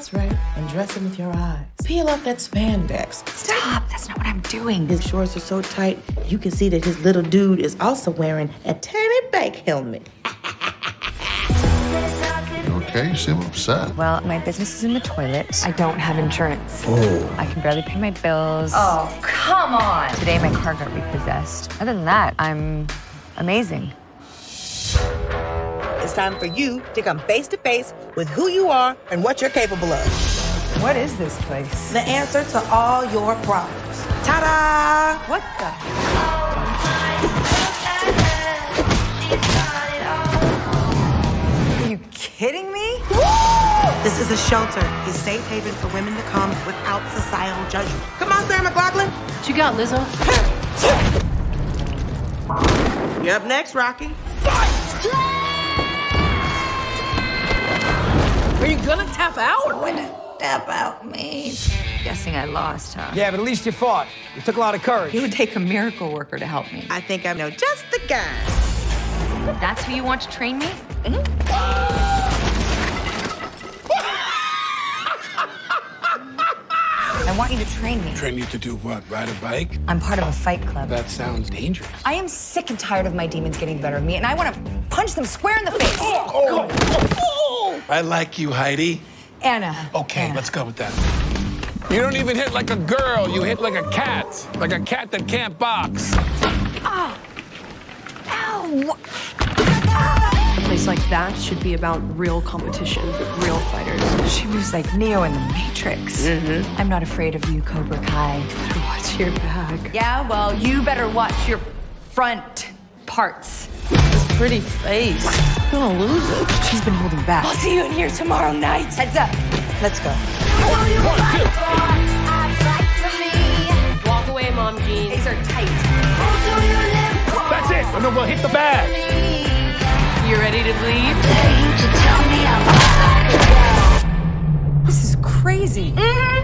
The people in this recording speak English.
That's right. And dress him with your eyes. Peel off that spandex. Stop. That's not what I'm doing. His shorts are so tight, you can see that his little dude is also wearing a tiny bike helmet. Okay? You seem upset. Well, my business is in the toilet. I don't have insurance. Oh. I can barely pay my bills. Oh, come on. Today, my car got repossessed. Other than that, I'm amazing. It's time for you to come face to face with who you are and what you're capable of. What is this place? The answer to all your problems. Ta da! What the? Are you kidding me? This is a shelter, a safe haven for women to come without societal judgment. Come on, Sarah McLachlan. What you got, Lizzo? You're up next, Rocky. Are gonna tap out? Tap out me. Guessing I lost, huh? Yeah, but at least you fought. You took a lot of courage. It would take a miracle worker to help me. I think I know just the guy. That's who you want to train me? Mm-hmm. I want you to train me. Train you to do what? Ride a bike? I'm part of a fight club. That sounds dangerous. I am sick and tired of my demons getting the better of me, and I want to punch them square in the face. Oh, oh, oh, I like you, Heidi. Anna. Okay, Anna. let's go with that. You don't even hit like a girl. You hit like a cat. Like a cat that can't box. Ow. A place like that should be about real competition, real fighters. She moves like Neo in the Matrix. Mm-hmm. I'm not afraid of you, Cobra Kai. You Better watch your back. Yeah, well, you better watch your front parts. Pretty face. You're gonna lose it. She's been holding back. I'll see you in here tomorrow night. Heads up. Let's go. Walk away, Mom Jean. These are tight. That's it. And then we'll hit the bag. You ready to leave? This is crazy. Mm-hmm.